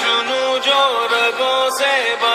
जुनू जो रगों से बा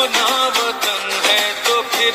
अपना वतन है तो फिर